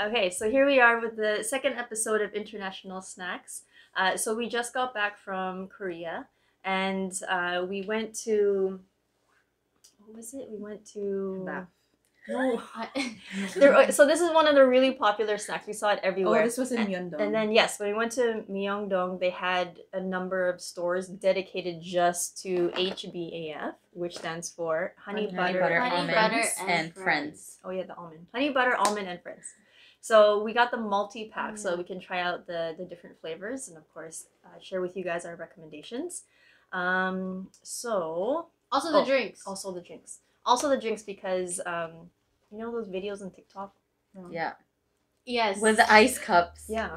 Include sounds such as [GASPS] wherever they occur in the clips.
Okay, so here we are with the second episode of International Snacks. Uh, so we just got back from Korea and uh, we went to. What was it? We went to. Bath. No. I- [LAUGHS] [LAUGHS] There, so this is one of the really popular snacks. We saw it everywhere. Oh, everywhere. this was in and, Myeongdong. and then yes, when we went to Myeongdong, they had a number of stores dedicated just to HBAF, which stands for honey, Honey butter, butter, Honey almonds, butter and and friends. friends. Oh yeah, the almond, honey butter, almond, and friends. So we got the multi pack, so we can try out the the different flavors, and of course, uh, share with you guys our recommendations. Um, so Also the Oh, drinks. also the drinks, also the drinks because um, you know those videos on TikTok. yeah, yes. with the ice cups. Yeah.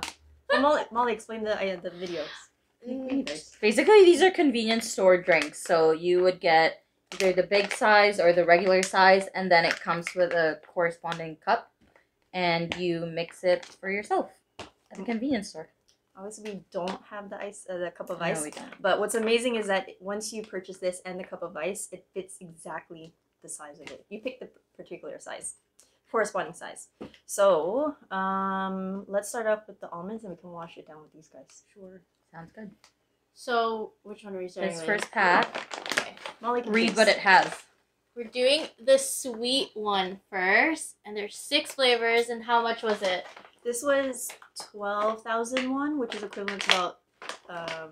Well, Molly, Molly, explain the uh, the videos. [LAUGHS] Mm, Basically, these are convenience store drinks. So you would get either the big size or the regular size, and then it comes with a corresponding cup, and you mix it for yourself at the convenience store. Obviously, we don't have the ice, uh, the cup of ice. No, ice. we don't. But what's amazing is that once you purchase this and the cup of ice, it fits exactly the size of it. You pick the particular size, corresponding size. So um, let's start off with the almonds, and we can wash it down with these guys. Sure, sounds good. So which one are you starting This with? first pack. Okay. Molly, can Read taste. what it has. We're doing the sweet one first, and there's six flavors. And how much was it? This was twelve thousand one, which is equivalent to about um,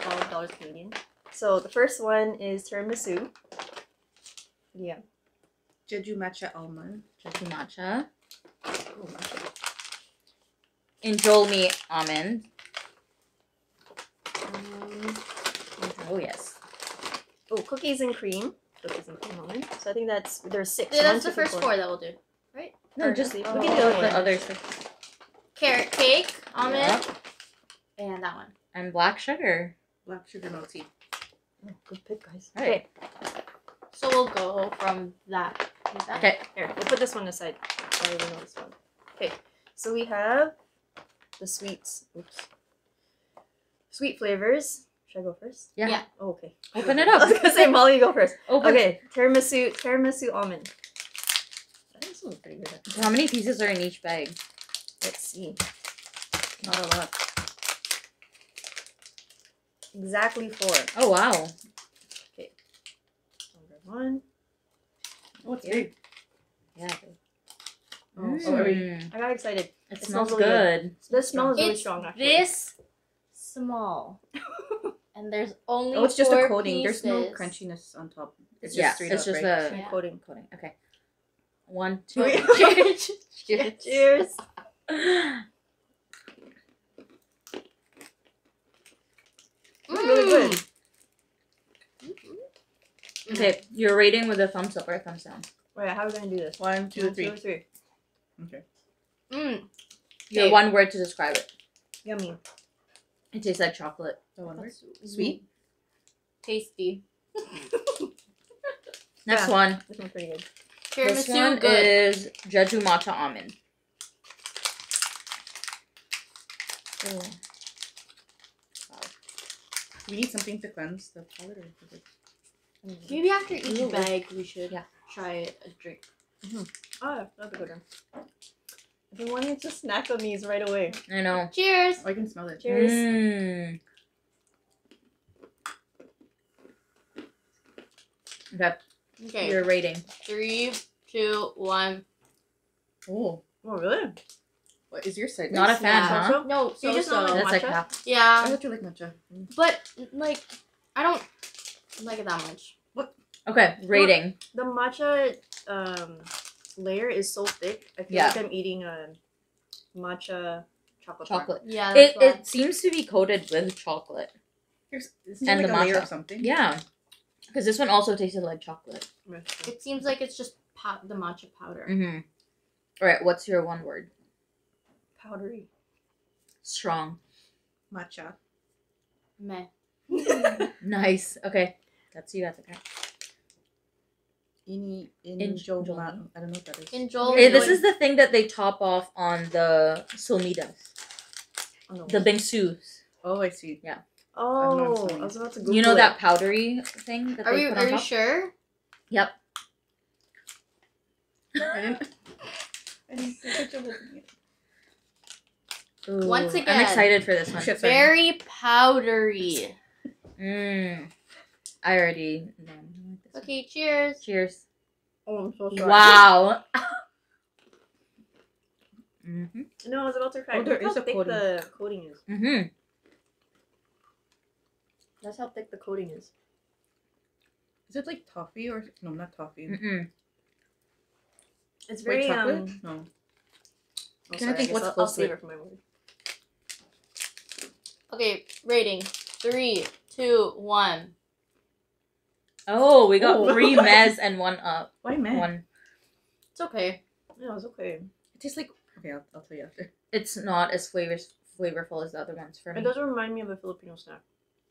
twelve dollars Canadian. So the first one is tiramisu. Yeah. Jeju matcha almond. Jeju matcha. Oh, matcha. Injeolmi almond. Um, Oh yes. oh, cookies and cream. Cookies and cream almond. So I think that's there's six. Yeah, that's the first three, first four that we'll do. Right? No, Or just just we can go with the yeah. other six. Carrot cake, almond, Yeah. and that one. And black sugar. Black sugar milk tea. Oh, good pick, guys. Alright. Okay, So we'll go from that. that. Okay. here we'll put this one aside. I don't even know this one. Okay, so we have the sweets. Oops. Sweet flavors. Should I go first? Yeah. Yeah. Oh, okay. Open it up. [LAUGHS] I up. was gonna say Molly, you go first. Open. Okay, tiramisu, tiramisu almond. This one's pretty good. So how many pieces are in each bag? Let's see. Not a lot. Exactly four. Oh wow. Number one. Oh, it's Yeah. big. Yeah. Oh, sorry. Mm, I got excited. it, It smells smells really good. The smell is really strong. Actually. This [LAUGHS] small, [LAUGHS] and there's only. Oh, it's just a four coating. There's no crunchiness on top. It's just yeah, straight it's up, just right? a Yeah. coating. coating. Okay. One, [LAUGHS] two. Okay. Cheers. Cheers. Cheers. [LAUGHS] Mm. Really good. Okay, you're rating with a thumbs up or a thumbs down. Wait, how are we gonna do this? One, two, One, three. two, three. Okay. Mm. Your Okay. one word to describe it. Yummy. It tastes like chocolate. The one word. That's Sweet. Tasty. [LAUGHS] Next Yeah. one. This one's pretty good. This one good. is Jeju matcha almond. We need something to cleanse the powder. Maybe after each Ooh. bag, we should Yeah. try a drink. Oh, that's a good one. I've been wanting to snack on these right away. I know. Cheers. Oh, I can smell it. Cheers. Mm. Okay, Okay. your rating. Three, two, one. Oh. Oh, really? What is your side? Not a dish? fan, Yeah. huh? No, You just so. don't like That's like matcha? half. I yeah, thought you like matcha. but like, I don't like it that much. What? Okay, rating. The matcha um, layer is so thick. I feel Yeah. like I'm eating a matcha chocolate. bar. Chocolate. Yeah, It, that's it seems to be coated with chocolate. Here's, isn't And it the like a layer matcha. of something? Yeah. Because this one also tasted like chocolate. It seems like it's just pow- the matcha powder. Mm-hmm. All right, what's your one word? Powdery. Strong. Matcha. Meh. [LAUGHS] [LAUGHS] Nice. Okay. That's you. That's okay. Ini in Injeolmi. Joma. I don't know what that is. Enjoy. Hey, this is the thing that they top off on the solmidas. Oh, no. The bingsus. Oh, I see. Yeah. Oh, I was about to Google You know it. that powdery thing that Are they we? put Are you top? sure? [LAUGHS] I didn't. I didn't pay attention to it. Ooh, Once again, I'm excited for this one. Shit. Very powdery. Mm. I already. no, I don't like this one. Okay, cheers. Cheers. Oh, I'm so sorry. Wow. [LAUGHS] mm -hmm. No, I was about to cry. Oh, there Look how is a thick coating. the coating is. Mhm. That's how thick the coating is. Is it like toffee or no? Not toffee. Mm-mm. It's White very chocolate? um. no. Oh, Trying to sorry, I think guess what's I'll, I'll close to save it. it for my movie. Okay, rating. Three, two, one. Oh, we got Oh. three mez and one up. [LAUGHS] Why man? One. It's okay. Yeah, it's okay. It tastes like. Okay, I'll, I'll tell you after. It's not as flavors flavorful as the other ones for me. It does remind me of a Filipino snack.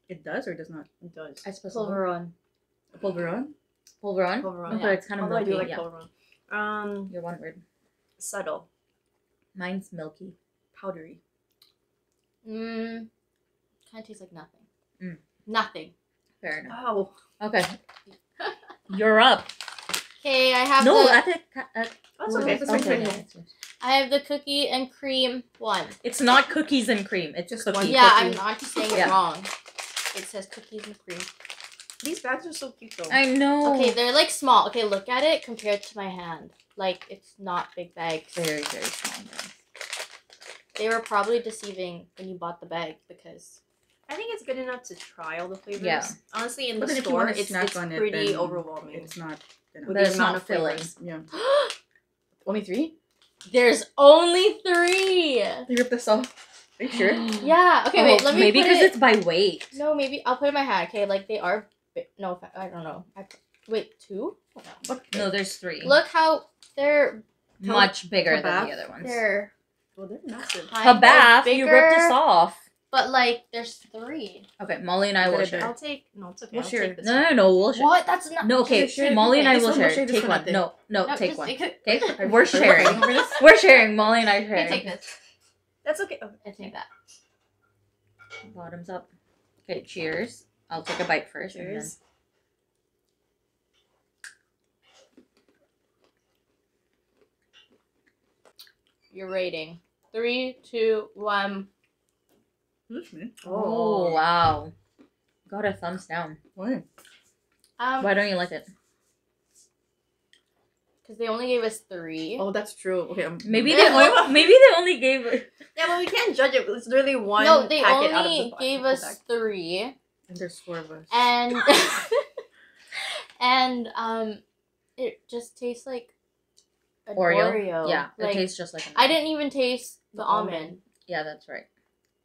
It does or does not. It does. I suppose so. Polvoron. Polvoron. Polvoron. Polvoron, Okay, yeah. it's kind of Although I do like yeah. polvoron. Um, Your one word. subtle. Mine's milky. Powdery. Mmm. Kind of tastes like nothing. Mm. Nothing. Fair enough. Oh, Okay. You're up. Okay, I have No, the I think uh, that's okay. That's okay. okay. I have the cookie and cream one. It's not cookies and cream. It's just Just cookie. one. Yeah, cookie. I'm not saying Yeah. it wrong. It says cookies and cream. These bags are so cute though. I know. Okay, they're like small. Okay, look at it compared to my hand. Like it's not big bags. very very small. guys. They were probably deceiving when you bought the bag because I think it's good enough to try all the flavors. Yeah. Honestly, in But the then if you store, it's, it's on it, pretty then overwhelming. It's not. with But the it's amount not of filling. Yeah. [GASPS] Only three? there's only three. You ripped this off. Are you sure? [GASPS] Yeah. Okay, wait. Oh, Let me maybe because it. it's by weight. No, maybe I'll put it in my hand. Okay, like they are. Bi- no, I don't know. I, wait, two. What? No, there's three. Look how they're much bigger than the other ones. they're Well, they're massive. kind of Kabaf, bigger, you ripped us off. But like, there's three. Okay, Molly and I will share. I'll take. No, it's okay. We'll I'll share. take this. No, no, no, we'll share. What? That's not. No, okay. Share- Molly and I will this one, we'll share. share Take one, one. No, no, No, take one. take it. Okay, we're sharing. fighting over this? We're sharing. Molly and I Okay, sharing. take this. That's okay. Oh, I take that. Bottoms up. Okay, cheers. I'll take a bite first. and then- cheers. Your rating. Three, two, one. This me. Oh wow, got a thumbs down. Why? Um, Why don't you like it? because they only gave us three. Oh, that's true. Okay. I'm, Maybe [LAUGHS] they why- only, maybe they only gave. Yeah, but we can't judge it. It's literally one no, they packet out of only the gave us bag. three, And there's four of us. and [LAUGHS] [LAUGHS] and um, it just tastes like an Oreo. Oreo. Yeah, like it tastes just like. an I didn't even taste the, The almond. almond. Yeah, that's right.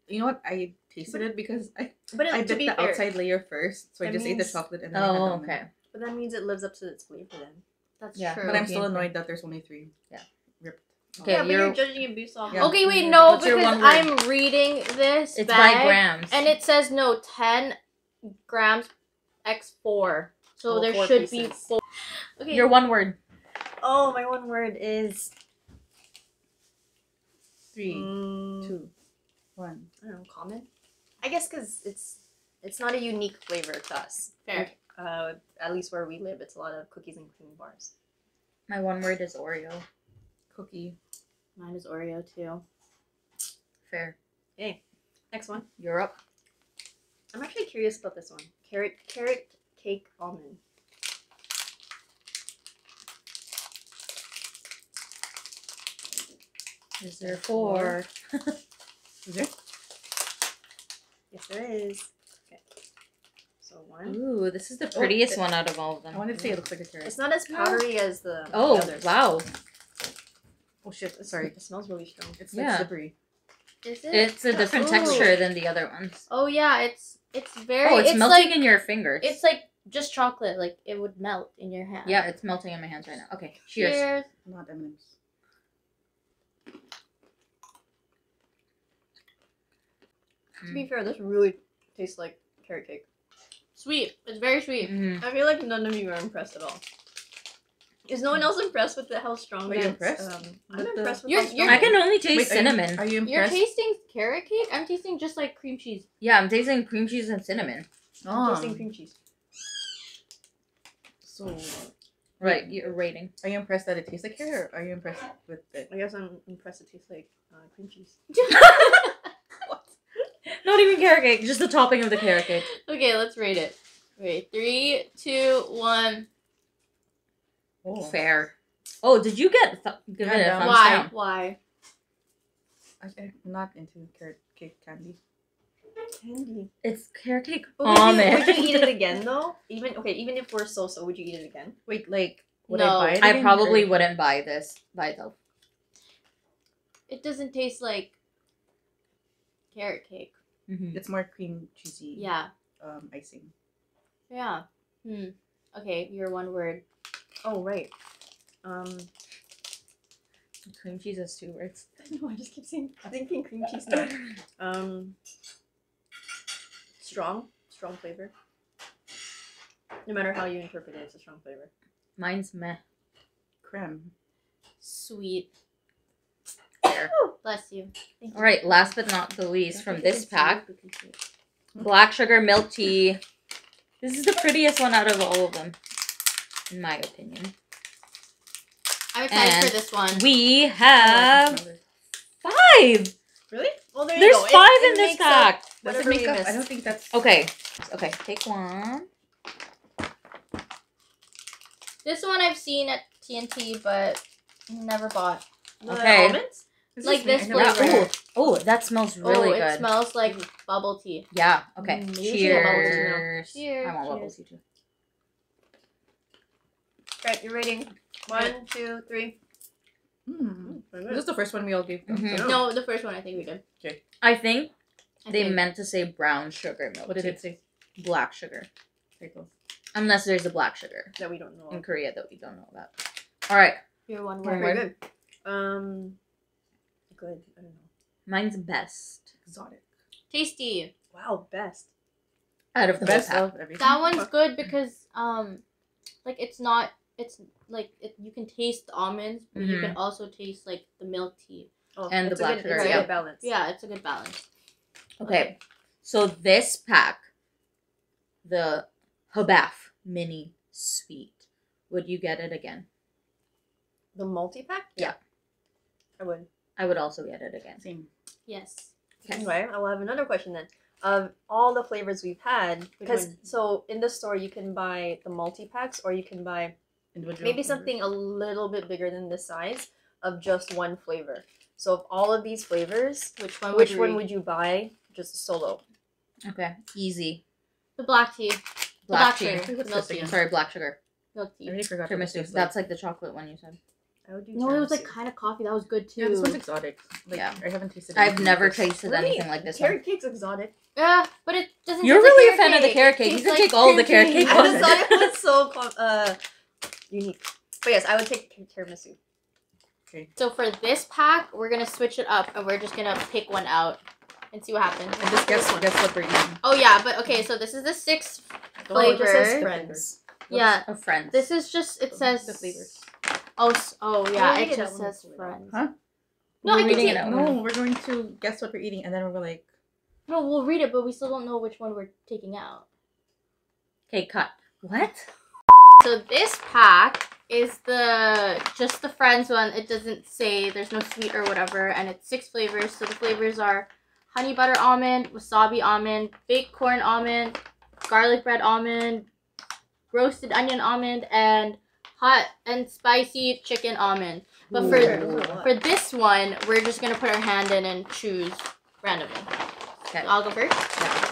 You know what? I tasted it because I But it, I to bit be the fair, outside layer first, so I That just ate the chocolate and then I had the Oh, almond. okay. but that means it lives up to its flavor then. That's Yeah, true. But I'm still annoyed that there's only three. Yeah. Ripped. Okay, yeah, but you're- you're judging it based off. Yeah. Okay, wait, no, What's because? I'm reading this It's bag, by grams. and it says no, ten grams x four. So Oh, there four should be four. Okay, your one word. Oh, my one word is Three, mm, two, one. I don't know, common. I guess because it's it's not a unique flavor to us. fair. Uh, at least where we live, it's a lot of cookies and cream bars. My one word is Oreo. Cookie. Mine is Oreo too. Fair. Hey, Next one. You're up. I'm actually curious about this one. Carrot carrot cake almond. Is there four? [LAUGHS] Is there? Yes, there is. Okay. So one. Ooh, this is the oh, prettiest one out of all of them. I them. wanted to say it looks like a carrot. It's not as powdery ah. as the Oh the wow! Oh shit! Sorry. It smells really strong. It's Yeah. like slippery. Is it? It's a different Ooh. texture than the other ones. Oh yeah, it's it's very. Oh, it's, it's melting like in your fingers. it's like just chocolate. Like it would melt in your hand. yeah, it's melting in my hands right now. Okay, cheers. Cheers. Not M&M's. To be fair, this really tastes like carrot cake. Sweet. It's very sweet. Mhm. I feel like none of you are impressed at all. Is no one else impressed with the how strong? Are you that, impressed? Um, I'm With the- impressed with You're- how you're- I can only taste Wait, are you- cinnamon. Are you You're tasting carrot cake. I'm tasting just like cream cheese. Yeah, I'm tasting cream cheese and cinnamon. Oh. I'm tasting cream cheese. so Right, you're rating. are you impressed that it tastes like carrot, or are you impressed with it? I guess I'm impressed. It tastes like uh, cream cheese. [LAUGHS] [LAUGHS] Not even carrot cake, just the topping of the carrot cake. [LAUGHS] Okay, let's rate it. Wait, three, two, one. Oh. Fair. Oh, did you get th- give it a thumbs Why? down? Why? I, I'm not into carrot cake candy. Candy. It's carrot cake But would, you, almond. would you eat it [LAUGHS] again though? Even okay, even if we're so so, would you eat it again? Wait, like would No. I buy it? I probably or- wouldn't buy this by itself. It doesn't taste like carrot cake. Mm-hmm. It's more cream cheesy. Yeah. Um, icing. Yeah. Hmm. Okay, your one word. Oh right. Um, Cream cheese has two words. [LAUGHS] I know. I just keep saying thinking cream cheese. Now. [LAUGHS] Um, strong, strong flavor. No matter how you interpret it, it's a strong flavor. Mine's meh. Creme. Sweet. Fair. Bless you. All right, last but not the least, from this pack, black sugar milk tea. This is the prettiest one out of all of them, in my opinion. I'm excited And for this one. We Oh, have five. Really? Well, there you There's go. It- five it in this makes pack. Does it Whatever make up? I don't think that's. Okay, okay, take one. This one I've seen at T&T, but never bought. The Okay. almonds? Is like this I never Yeah, tried flavor. Oh, that smells really oh, it good. smells like bubble tea. yeah. Okay. Mm, maybe we bubble tea now. Cheers. Cheers, I want bubble tea too. Right, you're rating. One, two, three. Mm. Very This is the first one we all gave. thumbs Mhm. up. No, the first one I think we did. Okay. I think I they think. meant to say brown sugar milk. What did it say? Black sugar. Pickles. Unless there's a black sugar That we don't know. in of. Korea that we don't know about. All right, your one One word. Very good. Um, good. I don't know. mine's best Exotic. Tasty. Wow, best. out of the The best whole pack. of everything. That one's good because um, like it's not. It's like it, you can taste the almonds, but you Mhm. can also taste like the milk tea. Oh, And the black good, sugar, yeah. balance. Yeah, it's a good balance. Okay, so this pack, the Habaf Mini Sweet, would you get it again? The multi pack. Yeah. I would. I would also get it again. Same. Yes. Okay. Anyway, I will have another question then. Of all the flavors we've had, because so in the store you can buy the multi packs, or you can buy Individual. maybe flavors. something a little bit bigger than this size of just one flavor. So of all of these flavors, Which one? Would which you one read? would you buy just solo? Okay, easy. The black tea. Black black tea. Milk tea. Sorry, black sugar. Milk tea. I already forgot. Tiramisu. That's like the chocolate one you said. I would do. No, it was like kind of coffee. That was good too. Yeah, this one's exotic. Like, Yeah. I haven't tasted. I've never like this. tasted Really? anything like this one. Carrot cake's exotic. Yeah, but it doesn't. You're taste like really a carrot fan of the cake. carrot It cake. You tastes can like take all the cream carrot cheese. cake I thought it was so uh unique. But yes, I would take tiramisu. Okay. So for this pack, we're gonna switch it up, and we're just gonna pick one out and see what happens. And just guess, guess what we're eating. Oh yeah, but okay. So this is the six. Oh, it just says Flavor. friends. Yeah, Of friends. this is just. It says the flavors. Oh, oh yeah. It just that says friends. Huh? No, We're I can reading take. it out. No, we're going to guess what we're eating, and then we're like, No, we'll read it, but we still don't know which one we're taking out. Okay, cut. What? So this pack is the just the friends one. It doesn't say there's no sweet or whatever, and it's six flavors. So the flavors are honey butter almond, wasabi almond, baked corn almond, garlic bread almond, roasted onion almond, and hot and spicy chicken almond. But for Ooh. for this one, we're just gonna put our hand in and choose randomly. Okay. I'll go first. Yeah.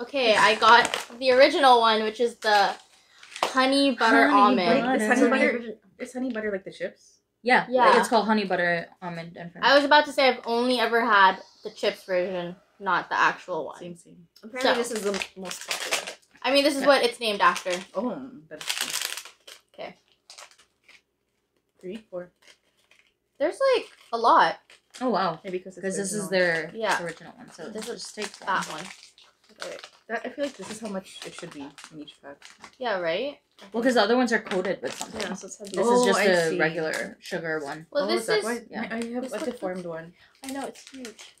Okay, I got the original one, which is the honey butter Honey almond. butter. It's So honey butter. Is honey butter like the chips? Yeah. Yeah. It's called honey butter almond and friends. I was about to say I've only ever had the chips version, not the actual one. Same, same. Apparently, So- this is the most popular. I mean, this is what it's named after. Oh, that's Okay. three, four. There's like a lot. oh wow. Maybe because Because this is their Yeah. original one. So This this is just take That one. one. Alright. That, I feel like this is how much it should be in each pack. Yeah, right? Well, because the other ones are coated with something. Yeah, so it's heavy. This Oh, is just I a see. regular sugar one. Well, oh, this that is. why? yeah. I I have This a looks- deformed one. I know, it's huge.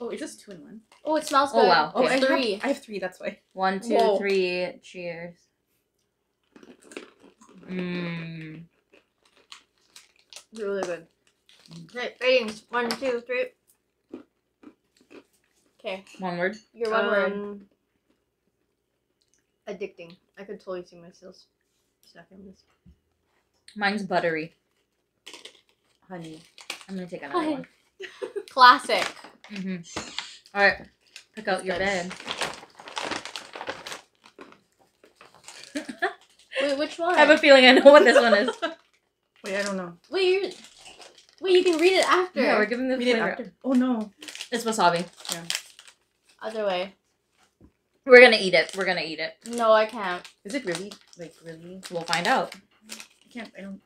Oh, it's just two in one. Oh, it smells good. Oh, good. wow. Oh, Okay. I three. have, I have three. That's why. One, two, Whoa. three. Cheers. Mmm. Really good. Okay, ratings. One, two, three. Okay, One word. your one word. Um, Addicting. I could totally see myself snacking on this. Mine's buttery. Honey. I'm gonna take another Hi. one. [LAUGHS] [LAUGHS] Classic. Mm-hmm. All right. Pick out your bed. [LAUGHS] Wait, which one? I have a feeling I know what this one is. [LAUGHS] Wait, I don't know. Wait, you're. Wait, you can read it after. Yeah, we're giving the We did flavor. after. Oh no. It's wasabi. Yeah. Other way. We're gonna eat it. We're gonna eat it. No, I can't. Is it really like really? We'll find out. I can't. I don't.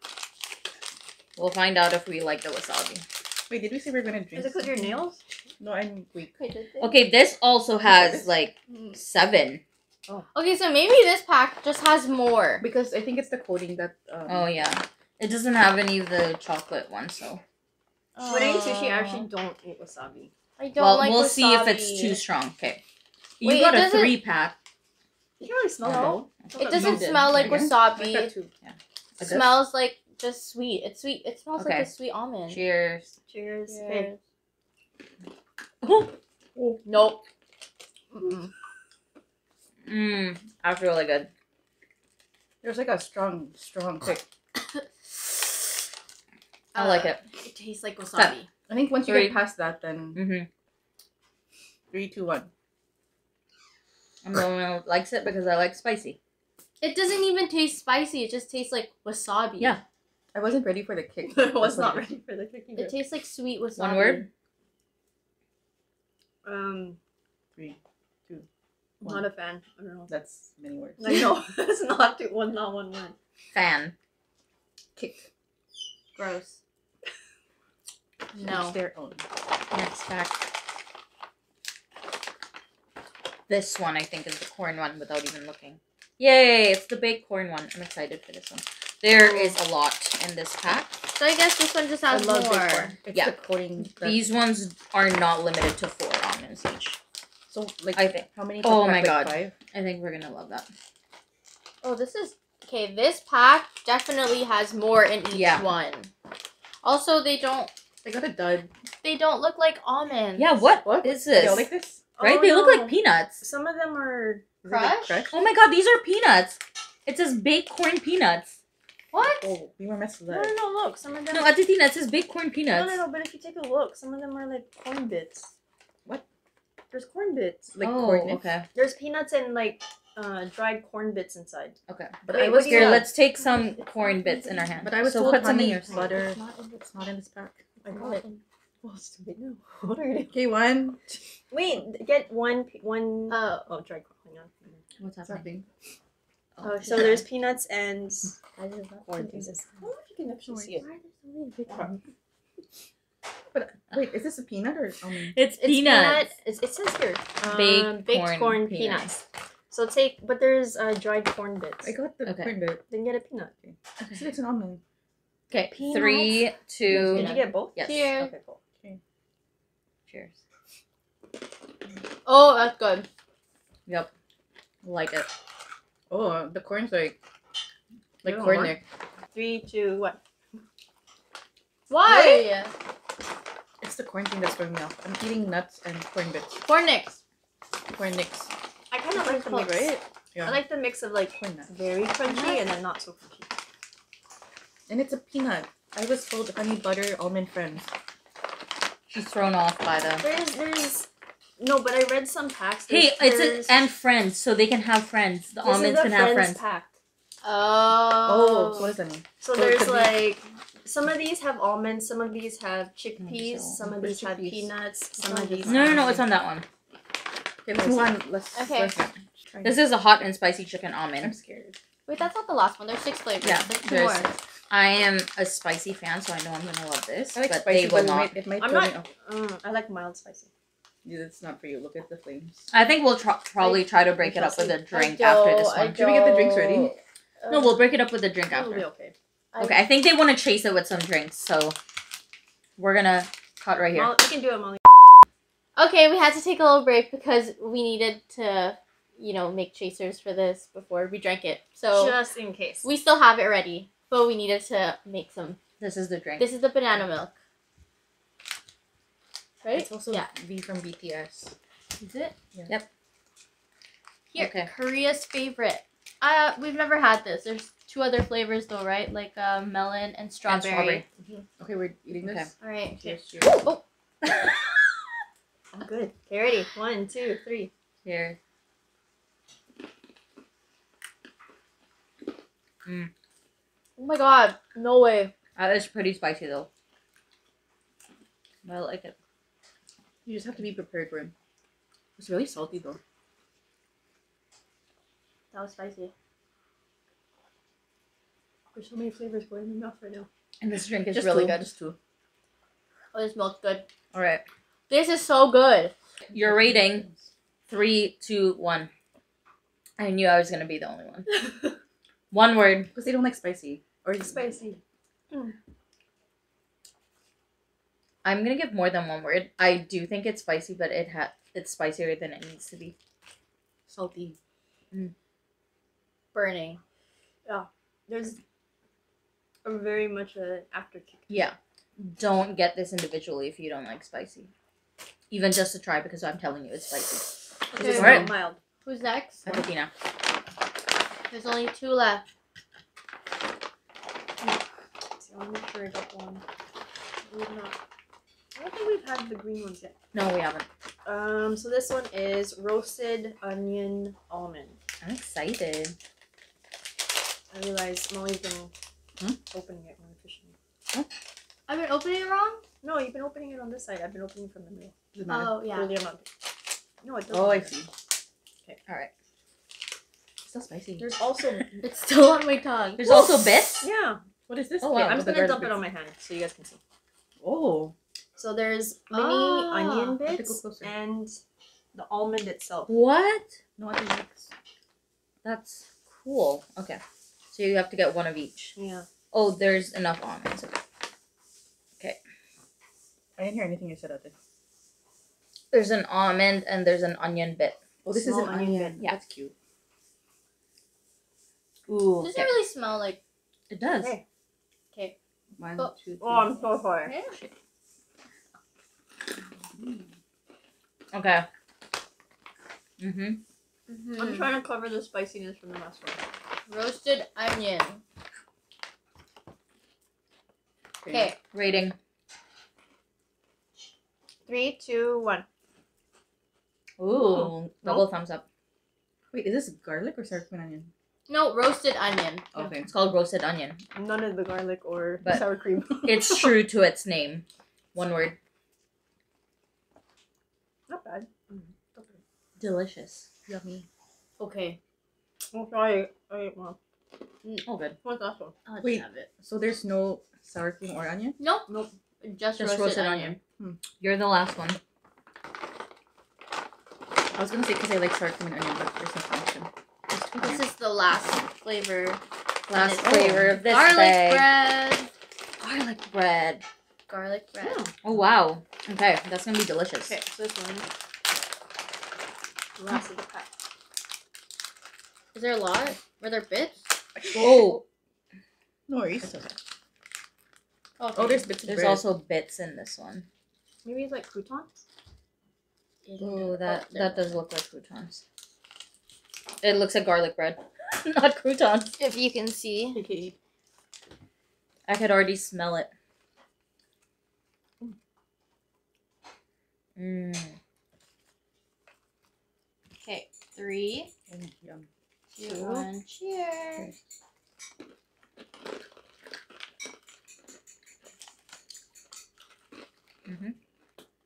We'll find out if we like the wasabi. Wait, did we say we are gonna drink? Is it because your nails? No, I'm weak. Wait. Okay, this also has like Mm. seven. Okay, so maybe this pack just has more. Because I think it's the coating that. Um, Oh yeah. It doesn't have any of the chocolate ones, so When I eat sushi, I Oh. actually don't eat wasabi. I don't well, like we'll see if it's too strong. Okay. You Wait, got it a doesn't- three pack. You can really smell No. it. It doesn't did. smell like wasabi. got It. It smells like just sweet. It's sweet. It smells Okay. like a sweet almond. Cheers. Cheers. Cheers. Okay. Nope. Mmm. That's really good. There's like a strong, strong kick. I like Uh, it. It tastes like wasabi. I think once you Three. get past that, then Mm-hmm. three, two, one. I'm the one who likes it because I like spicy. It doesn't even taste spicy. It just tastes like wasabi. Yeah. I wasn't ready for the kick. [LAUGHS] I was not what it is. ready for the cookie. It tastes like sweet wasabi. One word. Um, Three. not a fan. I don't know. That's many words. I know [LAUGHS] it's not two, one, not one word. Fan. Kick. Gross. [LAUGHS] Each No. their own. Next pack. This one I think is the corn one without even looking. Yay! It's the baked corn one. I'm excited for this one. There is a lot in this pack. So I guess this one just has I love more. big corn. It's Yeah. the These ones are not limited to four almonds each. So like I think. how many? Oh my? God. Five. I think we're gonna love that. Oh, this is okay. This pack definitely has more in each Yeah. one. Also, they don't They got a dud. they don't look like almonds. Yeah, what What? is Y'all this? like this? Oh, right? Oh, they look like peanuts. Some of them are. Is it like crushed? Oh my god, these are peanuts. It says baked corn peanuts. What? Oh, we were messed with No, that. no, no. no, Look, some of them. No, at the tina, it says baked corn peanuts. no, no. no, But if you take a look, some of them are like corn bits. What? There's corn bits. Like oh, corn nips. okay. There's peanuts and like uh, dried corn bits inside. Okay. But Wait, I was Here, let's take some corn bits in our hand. But I was so told put some in honey, your butter. It's not in It's not in this pack. I got it. Oh, stupid. No. What are you? Okay, one. Wait, get one. pe- One. Oh. oh, dried corn. Hang on. What's happening? Something. Oh, so there's peanuts and corn corn pieces. I wonder if you can actually see it. Why are there so many big ones? But wait, is this a peanut or almond? It's It's peanuts. peanut. It's, it says here. Baked um, baked corn corn, peanuts. peanuts. So take, but there's uh, dried corn bits. I got the Okay. corn bit. Then get a peanut. See, it's an almond. Okay, Peanuts. three, two, Did you get both? yes. Cheers. Okay, cool. Cheers. Oh, that's good. Yep. Like it. Oh, the corn's like like You want corn more? neck. Three, two, one. Why? It's the corn thing that's throwing me off. I'm eating nuts and corn bits. Corn nicks. Corn nicks. I kind of like the mix. right? Yeah. I like the mix of like corn nuts. very crunchy and then not so crunchy. And it's a peanut. I was told honey butter almond friends. She's thrown off by the. There's, there's, no, but I read some packs. Hey, there's- it's there's- a, and friends, so they can have friends. The this is almonds the can have friends. pack. Oh. Oh, so what does that mean? So, So there's could be- like some of these have almonds, some of these have chickpeas, so- some of Where's these have peanuts, some of these. No, no, no, it's on that one. Okay, let's move on. Let's. Okay. Let's try. This is a hot and spicy chicken almond. I'm scared. Wait, that's not the last one. There's six flavors. Yeah, There's two there's- more. I am a spicy fan, so I know I'm gonna love this. I like but spicy, they but will it not. might, it might I'm not- me. Mm, I like mild spicy. Yeah, It's not for you. Look at the flames. I think we'll tr- probably try to break it up with a drink after this one. Should we get the drinks ready? don't- No, we'll uh, break it up with a drink It'll be after. okay. I- Okay, I think they want to chase it with some drinks, so we're gonna cut right here. Molly, we can do it, Molly. Okay, we had to take a little break because we needed to, you know, make chasers for this before we drank it. So Just in case. we still have it ready, but we needed to make some. This is the drink. This is the banana milk. Right? It's also Yeah. V from BTS. Is it? Yeah. Yep. Here, Okay. Korea's favorite. Uh, we've never had this. There's two other flavors though, right? Like uh, melon and strawberry. strawberry. Okay, we're eating Okay. this. All right. Cheers, cheers. Oh, [LAUGHS] I'm good. Okay, ready? One, two, three. Here. oh my God! No way. That is pretty spicy though. I like it. You just have to be prepared for it. It's really salty though. That was spicy. There's so many flavors going in my mouth right now. And this drink is Just really two, good. Just two. Oh, this milk's good. All right. This is so good. Your rating three, two, one. I knew I was gonna be the only one. [LAUGHS] One word. Because they don't like spicy. Or spicy. Mm. I'm gonna give more than one word. I do think it's spicy, but it ha- it's spicier than it needs to be. salty. Mm. Burning. Yeah. There's a very much a afterkick. Yeah. Don't get this individually if you don't like spicy. Even just to try because I'm telling you it's spicy. It's Okay. Mild. Who's next? Agapina. There's only two left. So I'll make sure I got one. We've not. I don't think we've had the green ones yet. No, we haven't. Um, so this one is roasted onion almond. I'm excited. I realize Molly's been Hmm? opening it more efficiently. I've been opening it wrong. No, you've been opening it on this side. I've been opening it from the middle. Doesn't matter. Oh yeah. Really, I'm not. No, it doesn't. Oh, I matter. see. All right. Still spicy. There's also [LAUGHS] It's still on my tongue. There's also bits. yeah. What is this? Oh, Okay. I'm just gonna garlic dump it on my hand so you guys can see. Oh. So there's mini Ah, onion have bits and the almond itself. What? No other mix. That's cool. Okay. So you have to get one of each. Yeah. Oh, there's enough almonds. Okay. I didn't hear anything you said out there. There's an almond and there's an onion bit. Oh, this Small is an onion onion. Yeah. That's cute. Ooh. Doesn't it really smell like? It does. Okay. Okay. One, Oh. two, three. Oh, I'm so sorry. Okay. Mhm. Mhm. I'm trying to cover the spiciness from the last one. Roasted onion. Okay. Rating. Three, two, one. Ooh. Double thumbs up. Wait, is this garlic or sour cream onion? No, roasted onion. Okay. It's called roasted onion. None of the garlic or But- sour cream. It's true [LAUGHS] to its name. One word. Not bad. Delicious. Yummy. Okay. Oh, sorry. I ate one. Oh, mm, good. What's the last one? I'll Wait. have it. So there's no sour cream or onion? Nope. Nope. Just, Just roasted, roasted onion. onion. Hmm. You're the last one. I was gonna say because I like sour cream and onion, but there's no connection. This is the last flavor. Last it's- flavor of this Garlic bag. bread. Garlic bread. Garlic bread. Yeah. Oh wow. Okay, that's gonna be delicious. Okay, so this one. The last of the pack. Is there a lot? Were there bits? Oh, No worries. it's okay. Okay. Oh, there's bits There's bread. also bits in this one. Maybe it's like croutons? Oh, that there that does look like croutons. It looks like garlic bread, [LAUGHS] not croutons. If you can see. Okay. I could already smell it. Mm. Okay. Three, Mm, yum. two, Two. one. Cheers. Mhm.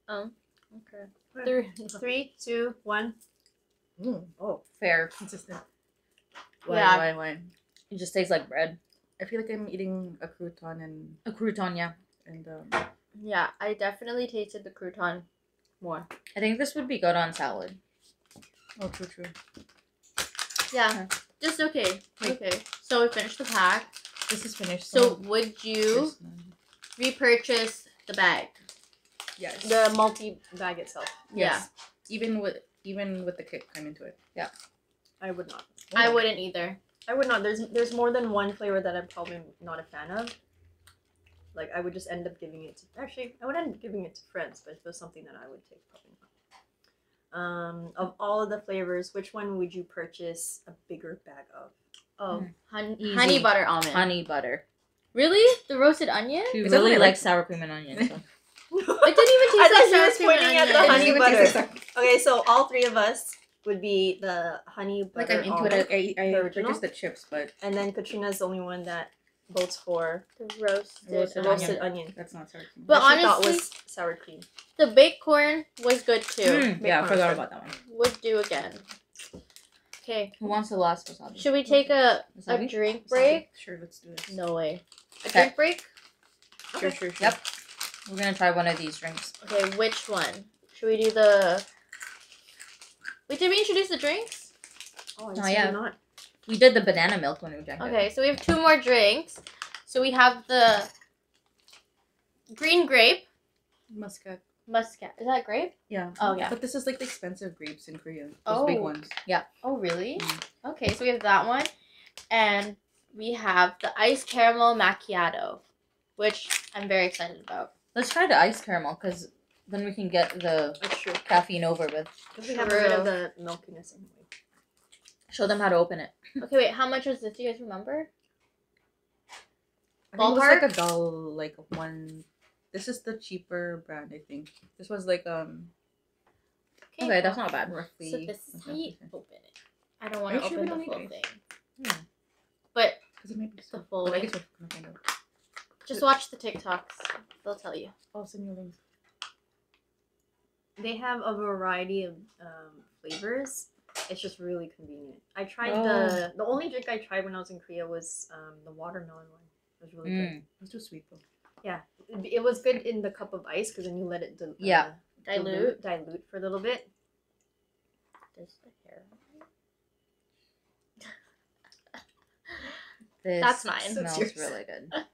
Um. Okay. Three, three, two, one. Mm. Oh, Fair. consistent. Why, Yeah. why, why? It just tastes like bread. I feel like I'm eating a crouton and A crouton, yeah. and um. Yeah, I definitely tasted the crouton more. I think this would be good on salad. Oh, true, true. Yeah. Just okay. Wait. Okay. So we finished the pack. This is finished. So would you this repurchase the bag? Yes. The multi bag itself. yes. Even with even with the kick come into it. Yeah. I would not. I wouldn't either. I would not. There's there's more than one flavor that I'm probably not a fan of. Like I would just end up giving it to actually I would end up giving it to friends, but if it was something that I would take, probably not. Um, of all of the flavors, which one would you purchase a bigger bag of? Oh, Hmm. hun- honey butter almond. Honey butter. Really? The roasted onion? She Is that what really I likes like? sour cream and onion. So. [LAUGHS] [LAUGHS] It didn't even taste I like thought she sour was cream pointing and at the onion. honey butter. [LAUGHS] Okay, so all three of us would be the honey butter. Like I'm into almond, it. I, I, The I original? purchased the chips, but and then Katrina's the only one that votes for The roasted, Roasted onion. roasted onion. that's not sour cream. But That she thought honestly- was sour cream. The baked corn was good too. Mm, yeah, I forgot about that one. Would do again. Okay. Who wants the last wasabi? Should we take a, a drink break? Sure, let's do this. No way. A Okay. drink break? Sure, sure, sure. Yep. We're gonna try one of these drinks. Okay, which one? Should we do the Wait, did we introduce the drinks? Oh, I Oh, yeah. not. We did the banana milk when we drank it. Okay, so we have two more drinks. So we have the green grape Muscat. muscat. Is that grape? Yeah. Oh, yeah. But this is like the expensive grapes in Korea. Those big ones. Yeah. Oh, really? Mm. Okay, so we have that one. And we have the iced caramel macchiato, which I'm very excited about. Let's try the ice caramel because then we can get the caffeine over with. Because we have a bit True. of the milkiness anyway. Show them how to open it. [CLEARS THROAT] Okay, wait, how much was this? Do you guys remember? I think it was like a doll, like one. This is the cheaper brand, I think. This was like um Okay, that's not bad. roughly. So this is how you open it. I don't Are want you to sure open we the don't full thing. Yeah. But Because it might be so. The full But I way. guess we're gonna find out. just watch the TikToks. They'll tell you. Oh, send you links. They have a variety of um, flavors. It's just really convenient. I tried Oh. the the only drink I tried when I was in Korea was um, the watermelon one. It was really Mm. It's too sweet though. good. It, it was good in the cup of ice because then you let it dil- Yeah. uh, Dilute. dilute for a little bit. This the hair. [LAUGHS] This That's mine. Smells That's really good. [LAUGHS]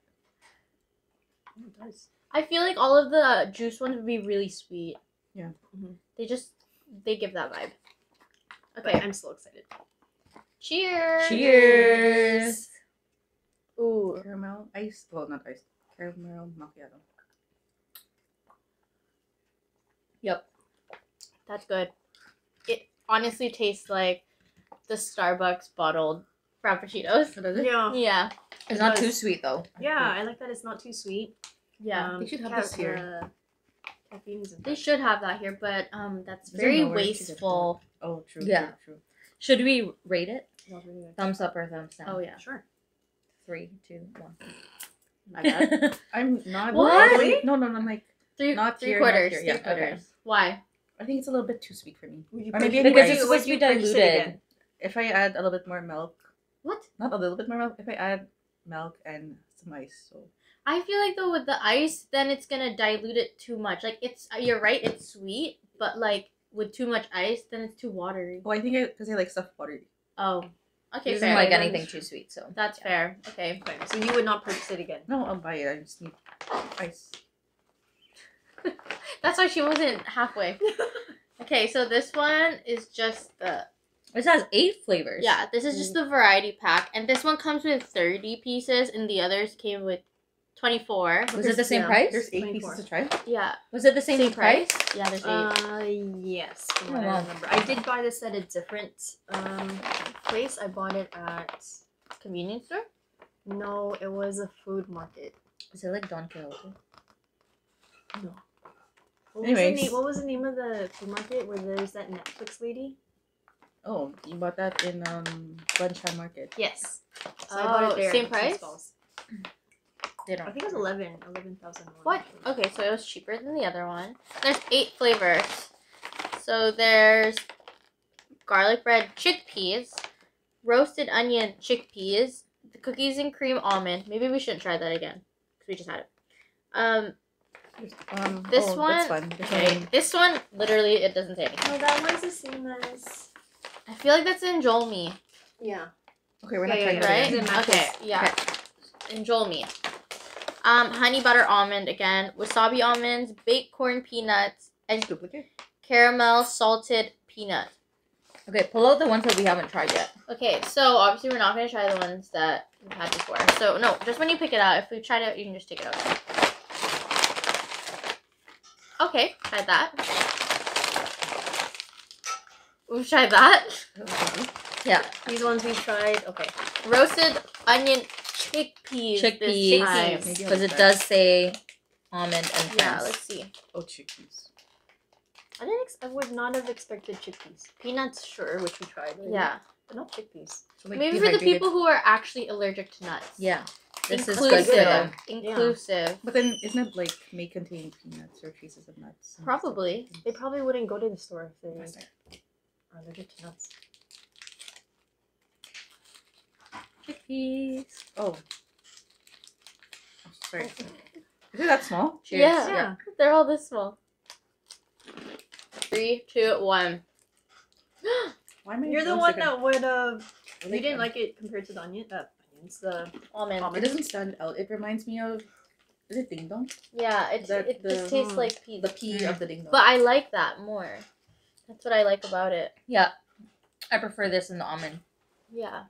Oh, it does. I feel like all of the juice ones would be really sweet. Yeah. Mhm. They just they give that vibe. But Okay. I'm still excited. Cheers. Cheers. Ooh. Caramel ice. Well, not ice. Caramel macchiato. Yep. That's good. It honestly tastes like the Starbucks bottled frappuccinos. So [LAUGHS] does it? Yeah. Yeah. It's not too sweet though. Yeah, I like that it's not too sweet. Yeah. Um, They should have ca- this here. the Caffeine isn't They that- should have that here, but um that's Is very nowhere to get wasteful. Oh, true. Yeah. True, true. Should we rate it? Smells really good. Thumbs up or thumbs down? Oh yeah. Sure. Three, two, one. My bad. [LAUGHS] I'm not. What? Really? No, no, no. I'm like, Three Not three here, not quarters. here. Three Yeah, okay. quarters. Why? I think it's a little bit too sweet for me. Or maybe because it's you- supposed to you be diluted. If I add a little bit more milk, What? not a little bit more milk. If I add milk and some ice, so I feel like though with the ice, then it's gonna dilute it too much. Like it's you're right, it's sweet, but like with too much ice, then it's too watery. well, I think because I, like stuff watery. Oh, okay, doesn't fair. like anything too sweet, so That's fair. Okay. Okay, so you would not purchase it again. No, I'll buy it. I just need ice. [LAUGHS] That's why she wasn't halfway. [LAUGHS] Okay, so this one is just the this has eight flavors. yeah. This is just mm. the variety pack, and this one comes with thirty pieces, and the others came with twenty four. Was it the same Yeah. price? There's eight 24. pieces to try. Yeah, Was it the same, price? Yeah, there's eight. Uh, yes, from what Oh, I wow. remember. I did buy this at a different um place. I bought it at Convenience store. no, it was a food market. Is it like Don Quijote? No. What was, the name, what was the name of the food market where there's that Netflix lady? Oh, you bought that in um Banshan Market. Yes. So Oh, same price? Cheese They don't. I think it was 11, 11,000 won. What? Okay, so it was cheaper than the other one. There's eight flavors. So there's garlic bread chickpeas, roasted onion chickpeas, the cookies and cream almond. Maybe we shouldn't try that again because we just had it. Um, Um, This oh, one- That's fun. Okay, one. this one literally it doesn't say anything. Oh, that one's the same as. I feel like that's in Joel Me, Yeah. Okay, we're Yeah, not yeah, trying yeah. that right? again. It matches. Okay, yeah, in Joel Me. Um, honey butter almond again, wasabi almonds, baked corn peanuts, and Duplicate. caramel salted peanut. Okay, pull out the ones that we haven't tried yet. Okay, so obviously we're not gonna try the ones that we've had before. So no, just when you pick it out. If we tried it, you can just take it out. Okay, tried that. We've tried that. [LAUGHS] Yeah, These ones we tried. Okay. Roasted onion chickpeas. chickpeas. This time. Maybe Because it does say almond and Yeah, peas. let's see. Oh, chickpeas. I didn't. Ex- I would not have expected chickpeas. Peanuts, sure, which we tried. already, Yeah, but not chickpeas. So, like, maybe for the dehydrated- people who are actually allergic to nuts. Yeah, this is Inclusive. good for them. Inclusive. But then, isn't it like may contain peanuts or traces of nuts? and Probably. They probably wouldn't go to the store if they right. are allergic to nuts. Chickpeas. Oh. Sorry. [LAUGHS] Is it that small? Cheers. Yeah. Yeah. They're all this small. Three, two, one. [GASPS] Why am I? You're the one one second? that would have. I You didn't them. like it compared to the onion. Uh, onions. The Almond. It doesn't stand out. It reminds me of. Is it ding dong? Yeah, it, That it just tastes like peas. The pea Mm. of the ding dong. But I like that more. That's what I like about it. Yeah, I prefer this in the almond. Yeah.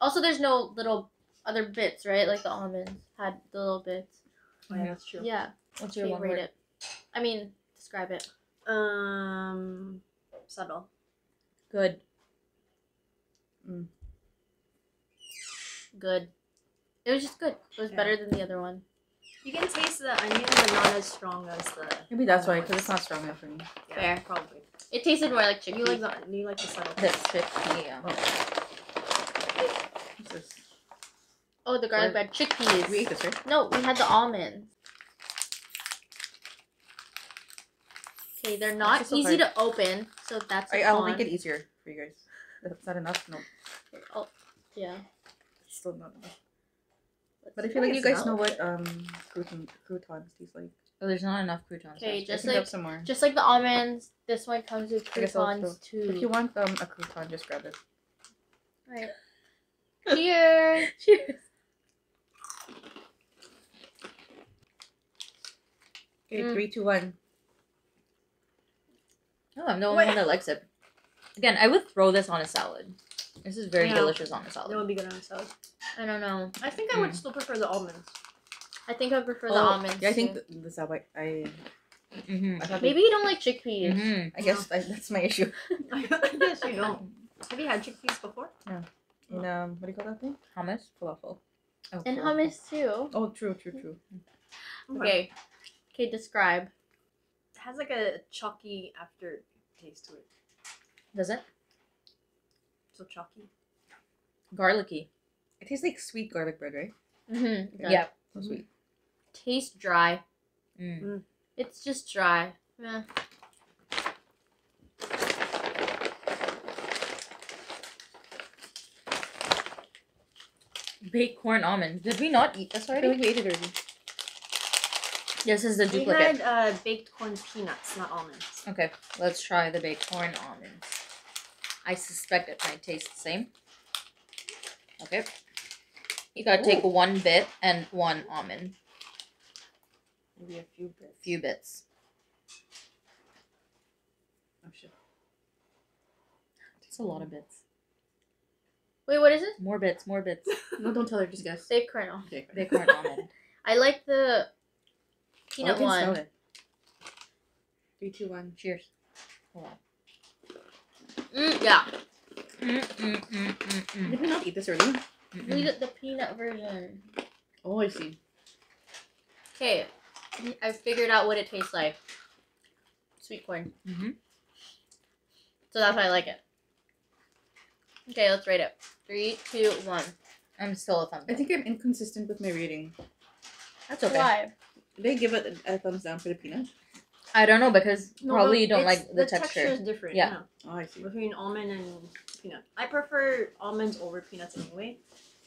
Also, there's no little other bits, right? Like the almonds had the little bits. oh, yeah, that's true. Yeah. What's your Okay, one rate word? it. I mean, describe it. Um, subtle. Good. Good. It was just good. It was Yeah. better than the other one. You can taste the onion, but not as strong as the. Maybe that's why, because it's not strong enough for me. Yeah, Fair. Probably. It tasted more like You like the you like the subtle. This chickpea. Yeah. What's this? Oh, the garlic bread chickpeas. We ate this, right? No, we had the almonds. Okay, they're not so easy hard. to open, so that's. I, a I'll con. make it easier for you guys. That's not enough? No, Oh, yeah. it's still not enough. Let's But I feel like you guys some. know what um crouton, croutons taste like. Oh, there's not enough croutons. Okay, just like some more. just like the almonds, this one comes with I guess I'll croutons too. If you want um a crouton, just grab it. Right. Cheers. [LAUGHS] Cheers. Okay, Mm. three, two, one. Oh, I'm the only Wait. one that likes it. Again, I would throw this on a salad. This is very Yeah. delicious on a That salad. would be good on a salad. I don't know. I think I would still prefer the almonds. I think I prefer the Oh, almonds. Yeah, I think too. th- this how I I, Mm-hmm. I thought maybe you don't like chickpeas. Mm-hmm. I guess I, that's my issue. [LAUGHS] I guess you don't. Have you had chickpeas before? In um, what do you call that thing? Hummus. Falafel. Oh, And cool. hummus too. Oh, true, true, true. Okay. Okay, describe. It has like a chalky aftertaste to it. Does it? So chalky. Garlicky. It tastes like sweet garlic bread, right? Mm-hmm. Yeah. So sweet. Tastes dry. Mm. It's just dry. Meh. Baked corn almonds. Did we not eat this I feel already? like we ate it already. This is the We duplicate. had uh, baked corn peanuts, not almonds. Okay, let's try the baked corn almonds. I suspect it might taste the same. Okay. You gotta take one bit and one almond. Maybe a few bits. Few bits. Oh shit. It's a lot of bits. Wait, what is it? More bits, more bits. [LAUGHS] No, don't tell her. Just guess. Baked corn Okay. Baked corn almond. [LAUGHS] I like the peanut can smell one. it. Three, two, one. Cheers. Hold on. Mm, yeah. Mm, mm, mm, mm, mm, Did we not eat this earlier? mm, We mm. got the peanut version. Oh, I see. Okay. I figured out what it tastes like. Sweet corn. Mm -hmm. So that's why I like it. Okay, let's rate it. Three, two, one. I'm still a thumb. I think I'm inconsistent with my rating. That's okay. Why? Did I give it a, a thumbs down for the peanut? I don't know because No, probably you don't it's- like the, texture. is different. Yeah. Yeah. Oh, I see. Between almond and peanut. I prefer almonds over peanuts anyway.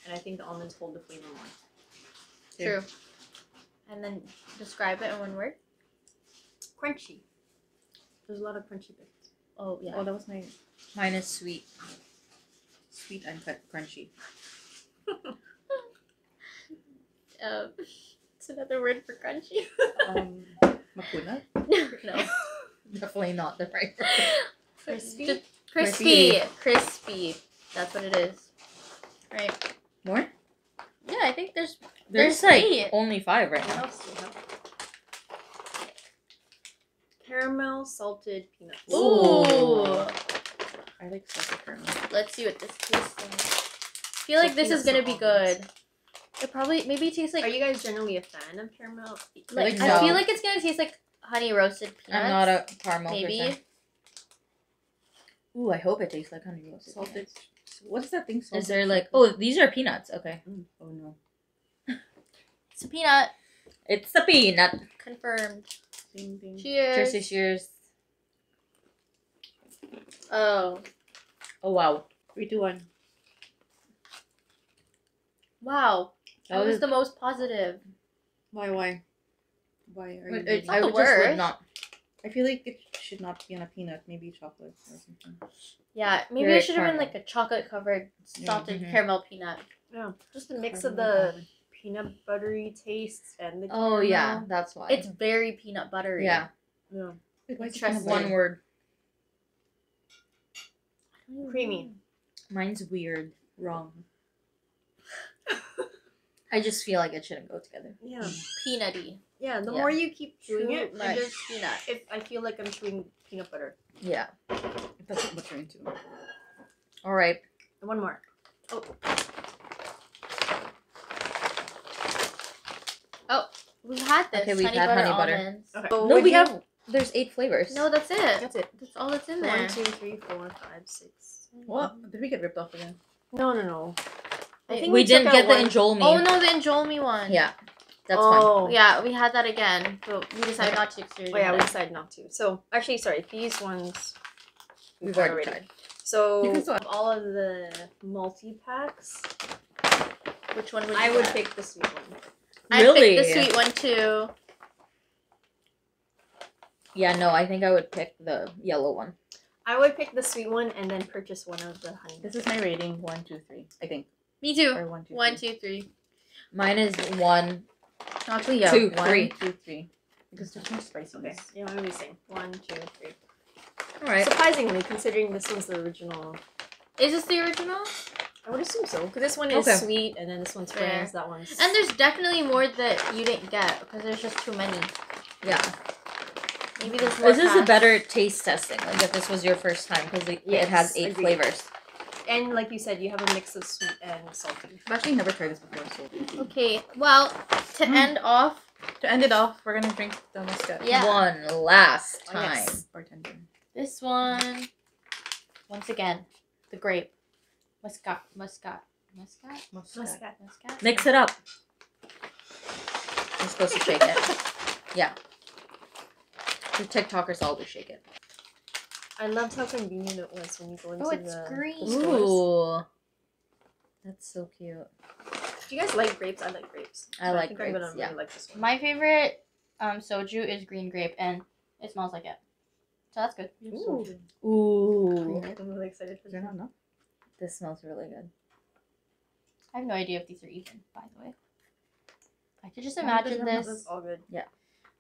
And I think the almonds hold the flavor more. Okay. True. And then describe it in one word. Crunchy. There's a lot of crunchy bits. Oh yeah. Oh, that was my Mine is sweet. sweet and cut crunchy. [LAUGHS] Um, it's another word for crunchy. Um, [LAUGHS] makuna. no. Definitely not the right. word. Crispy? Just Crispy. Crispy. That's what it is. Right. More? Yeah, I think there's There's, There's like eight. only five right What now. else do you have? Caramel salted peanuts. Ooh. I like salted caramel. Let's see what this tastes like. I feel like this is gonna be almonds. good. It probably maybe it tastes like Are you guys generally a fan of caramel? like like I feel like it's gonna taste like honey roasted peanuts. I'm not a caramel maybe. person. Ooh, I hope it tastes like honey roasted. Salted. peanuts. What's that thing? Is there like oh these are peanuts? Okay. Mm, oh no. It's a peanut. It's a peanut. Confirmed. Ding ding. Cheers. Cheers, cheers. Oh. Oh wow. Three, two, one. Wow. That, That was was- the most positive. Why? Why? Why are you? It- reading? I the would just would worst. not. I feel like it should not be on a peanut. Maybe chocolate or something. Yeah, maybe Very it should have been like a chocolate covered Yeah. salted Mhm. caramel peanut. Yeah, just a mix of the peanut buttery tastes and the Oh yeah, that's why. It's very peanut buttery. yeah. yeah. Wait, why is it Trust peanut me. One word. creamy. Mine's weird. Wrong. I just feel like it shouldn't go together. Yeah, Peanutty. yeah. The Yeah. more you keep chewing Too it, much it just peanut. if I feel like I'm chewing peanut butter. Yeah. If that's what you're into. All right. And one more. Oh. oh we've had this. Okay, we've honey had butter honey butter. almonds. Okay. No, we you- have. There's eight flavors. No, that's it. That's it. That's all that's in there. One, two, three, four, five, six. What? Did we get ripped off again? No, no, no. I think we, took didn't get the one- Injeolmi. Oh no, the Injeolmi one. Yeah. That's fine. oh. Yeah, we had that again, but we decided not to Oh yeah, we decided not to. So actually, sorry, these ones We've already tried. So You can still- of all of the multi packs, Which one would you I would get? pick the sweet one. I Really? picked the sweet one too. Yeah, no, I think I would pick the yellow one. I would pick the sweet one and then purchase one of the honey. This is my rating. One, two, three. I think. Me too. Or one, two, One, three. two, three. Mine is one. Actually, yeah. Two, one, three. two, three. Because there's no spiciness. Okay, yeah, I'm gonna be saying one, two, three. All right. Surprisingly, considering this one's the original, Is this the original? I would assume so. Because this one is Okay. sweet, and then this one's Fair. friends. That one's And there's definitely more that you didn't get because there's just too many. Yeah. Maybe there's more. This is a better taste testing. Like if this was your first time, because it, it has eight agreed. flavors. And like you said, you have a mix of sweet and salty. I've actually never tried this before, so Okay, well, to Mm. end off, to end it off, we're gonna drink the muscat. Yeah. One last Oh, time. yes. Bartender. this one, once again, the grape, muscat, muscat, muscat, Muscat. muscat. Mix it up. You're supposed to shake it. [LAUGHS] Yeah. The TikTokers always shake it. I loved how convenient it was when you go into Oh, it's the, green. the stores. Ooh. That's so cute. Do you guys like grapes? I like grapes. I So like think I'm grapes, gonna yeah. really like this one. My favorite um, soju is green grape, and it smells like it. So that's good. Ooh. Ooh. I'm really excited for Is there this? This smells really good. I have no idea if these are even, by the way. I could just Oh, imagine there's this. That's all good.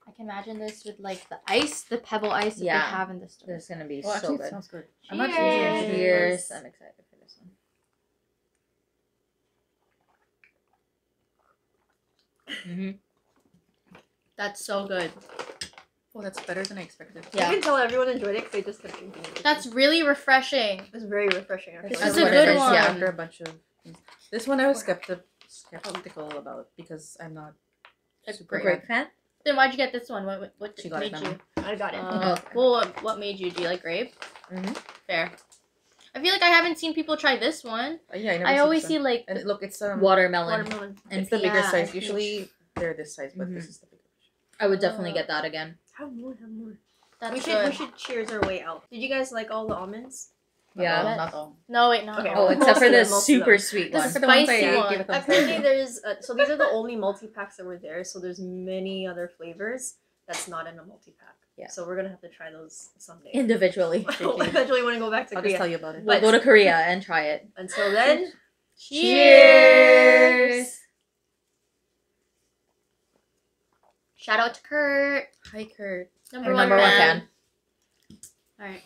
I can imagine this with like the ice, the pebble ice that Yeah. they have in the store. This is gonna be Well, so actually, it good. smells good. Cheers. Cheers. I'm excited for this one. hmm That's so good. Oh, that's better than I expected. Yeah. You can tell everyone enjoyed it because they just kept drinking it. That's really refreshing. it was very refreshing. Actually. This That's is a good one. yeah. After a bunch of things. This one I was skepti- skeptical about because I'm not A super Great fan. fan? Then why'd you get this one? What what, what She got made it you? I got it. Uh, Okay. Well, what, what made you? Do you like grape? Mhm. Fair. I feel like I haven't seen people try this one. Uh, yeah, I, never I always see like And look, it's um, Watermelon. Watermelon. And it's the bigger yeah, size. peach. Usually they're this size, but this Mhm. is the bigger. I would definitely Uh, get that again. Have more. Have more. that's we should good. we should cheers our way out. Did you guys like all the almonds? Not Yeah. not all. No wait, no. Okay. Oh, except for of the them, super them. sweet The one. The ones I spicy ate, one. give it a thumbs Apparently, there's uh, so these are the only multi packs that were there. So there's many other flavors that's not in a multi pack. Yeah. So we're gonna have to try those someday. Individually. [LAUGHS] Eventually want to go back to Korea. I'll just tell you about it. We'll But- go to Korea and try it. Until then, [LAUGHS] Cheers. Shout out to Kurt, Hi, Kurt. number, Our one, number one fan. fan. All right.